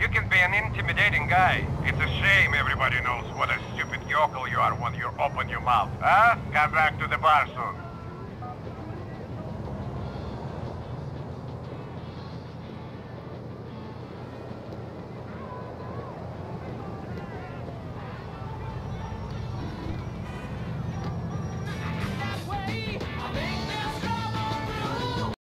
You can be an intimidating guy. It's a shame everybody knows what a stupid yokel you are when you open your mouth. Huh? Come back to the bar soon.